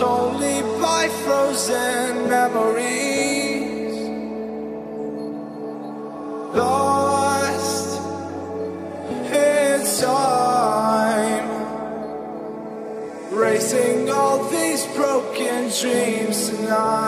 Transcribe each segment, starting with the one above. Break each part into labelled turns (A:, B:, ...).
A: Only by frozen memories. Lost in time. Racing all these broken dreams tonight.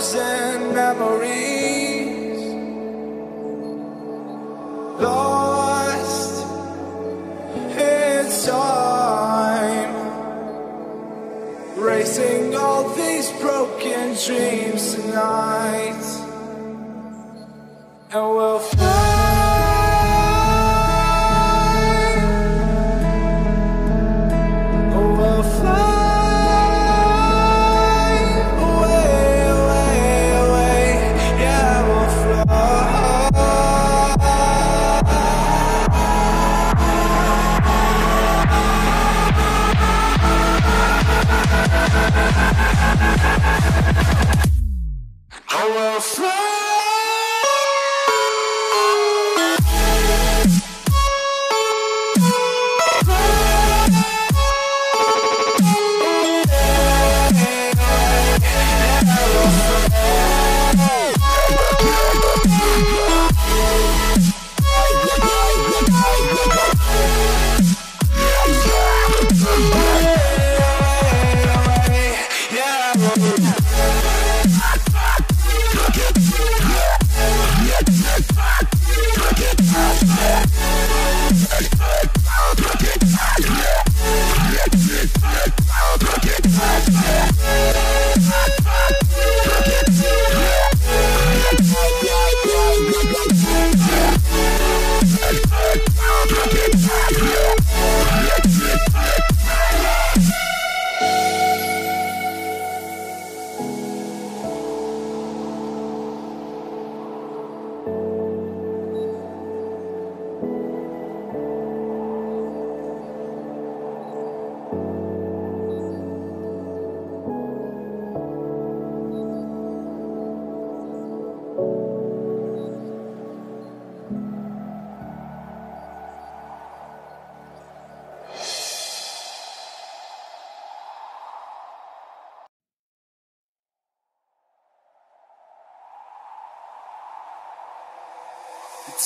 A: By frozen memories. Lost in time. Racing all these broken dreams tonight. And. We'll Yeah.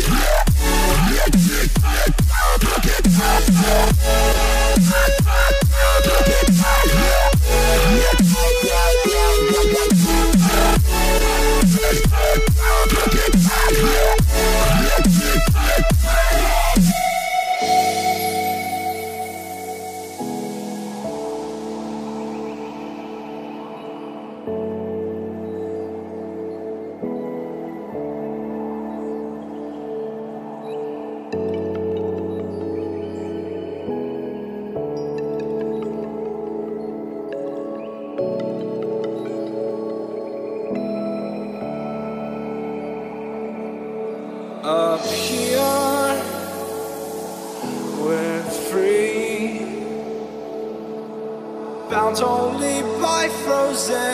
A: Yeah. Frozen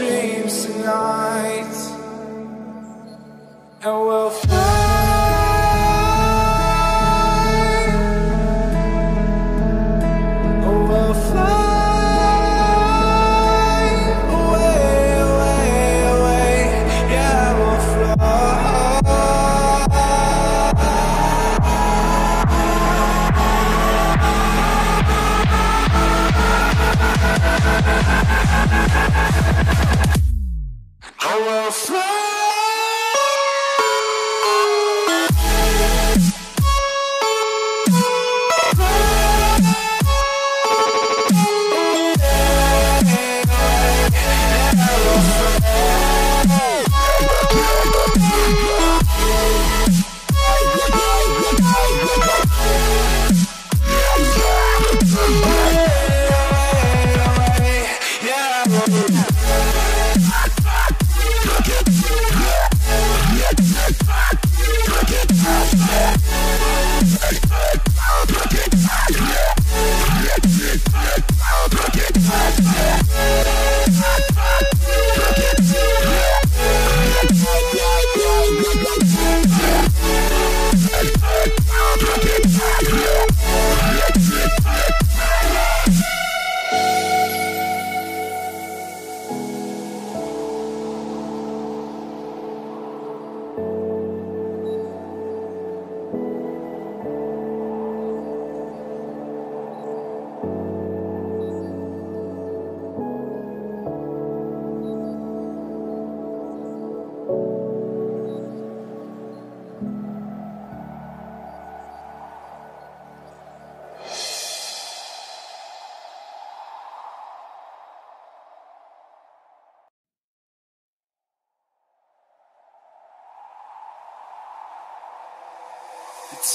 A: Dreams tonight,